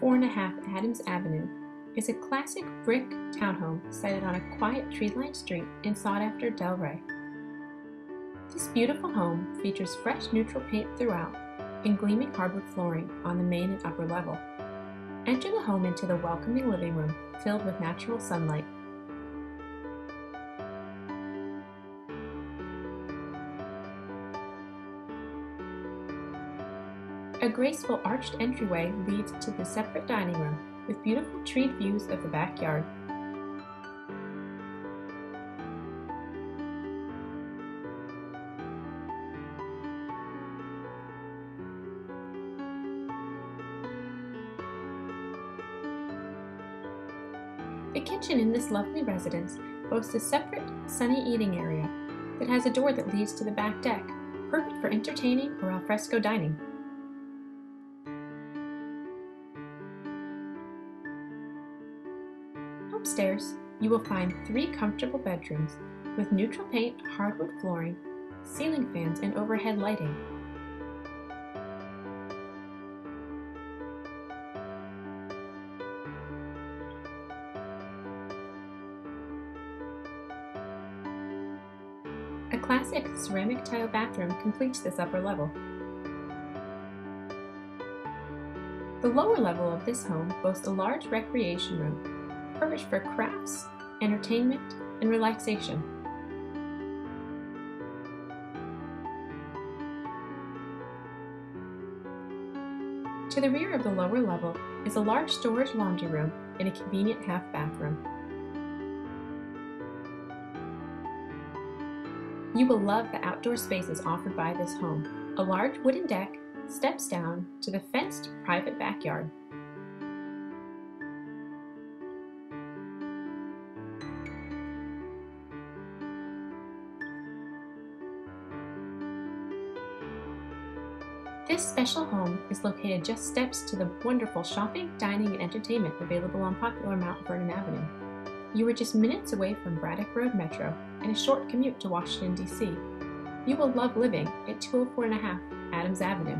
204.5 Adams Avenue is a classic brick townhome sited on a quiet tree-lined street in sought-after Del Ray. This beautiful home features fresh neutral paint throughout and gleaming hardwood flooring on the main and upper level. Enter the home into the welcoming living room filled with natural sunlight. A graceful arched entryway leads to the separate dining room with beautiful treed views of the backyard. The kitchen in this lovely residence boasts a separate, sunny eating area that has a door that leads to the back deck, perfect for entertaining or alfresco dining. Upstairs, you will find three comfortable bedrooms with neutral paint, hardwood flooring, ceiling fans, and overhead lighting. A classic ceramic tile bathroom completes this upper level. The lower level of this home boasts a large recreation room, perfect for crafts, entertainment, and relaxation. To the rear of the lower level is a large storage laundry room and a convenient half bathroom. You will love the outdoor spaces offered by this home. A large wooden deck steps down to the fenced private backyard. This special home is located just steps to the wonderful shopping, dining, and entertainment available on popular Mount Vernon Avenue. You are just minutes away from Braddock Road Metro and a short commute to Washington, D.C. You will love living at 204 and a half Adams Avenue.